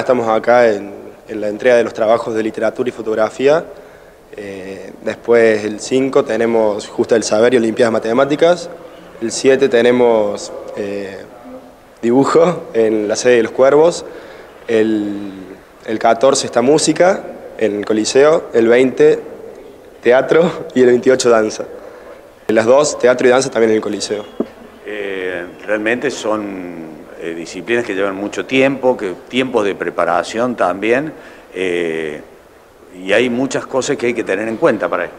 Estamos acá en, la entrega de los trabajos de literatura y fotografía. Eh, después el 5 tenemos Justa del Saber y Olimpiadas Matemáticas. El 7 tenemos eh, dibujo en la sede de los Cuervos. El, el 14 está música en el Coliseo. El 20 teatro y el 28 danza. Las dos, teatro y danza también en el Coliseo. Eh, realmente son eh, disciplinas que llevan mucho tiempo, que tiempos de preparación también, eh, y hay muchas cosas que hay que tener en cuenta para esto.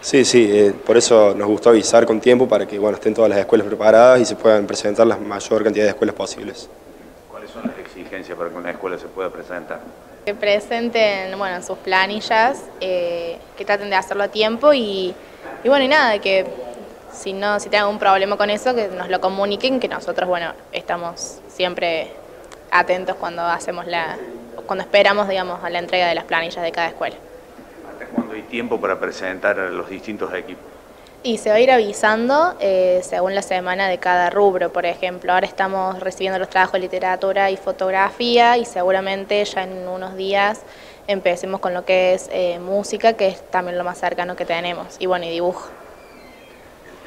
Sí, sí, por eso nos gustó avisar con tiempo para que bueno, estén todas las escuelas preparadas y se puedan presentar la mayor cantidad de escuelas posibles. ¿Cuáles son las exigencias para que una escuela se pueda presentar? Que presenten bueno, sus planillas, que traten de hacerlo a tiempo y, y bueno, y nada, que si no, si tienen algún problema con eso, que nos lo comuniquen, que nosotros, bueno, estamos siempre atentos cuando hacemos la, cuando esperamos, digamos, a la entrega de las planillas de cada escuela. ¿Hasta cuándo hay tiempo para presentar a los distintos equipos? Y se va a ir avisando eh, según la semana de cada rubro, por ejemplo. Ahora estamos recibiendo los trabajos de literatura y fotografía y seguramente ya en unos días empecemos con lo que es eh, música, que es también lo más cercano que tenemos, y bueno, y dibujo.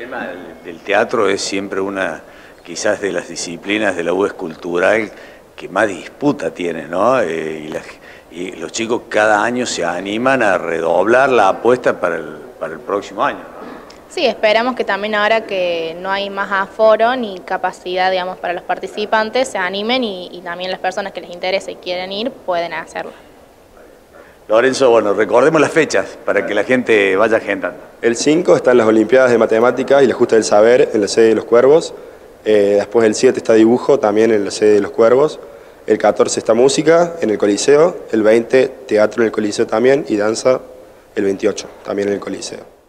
El tema del, teatro es siempre una, quizás de las disciplinas de la U cultural que más disputa tiene, ¿no? Eh, y, los chicos cada año se animan a redoblar la apuesta para el, para el próximo año. Sí, esperamos que también ahora que no hay más aforo ni capacidad, digamos, para los participantes, se animen y, y también las personas que les interese y quieren ir pueden hacerlo. Lorenzo, bueno, recordemos las fechas para que la gente vaya agendando. El 5 están las Olimpiadas de Matemáticas y la Justa del Saber en la sede de los Cuervos. Eh, después el 7 está Dibujo, también en la sede de los Cuervos. El 14 está Música en el Coliseo. El 20 Teatro en el Coliseo también y Danza el 28 también en el Coliseo.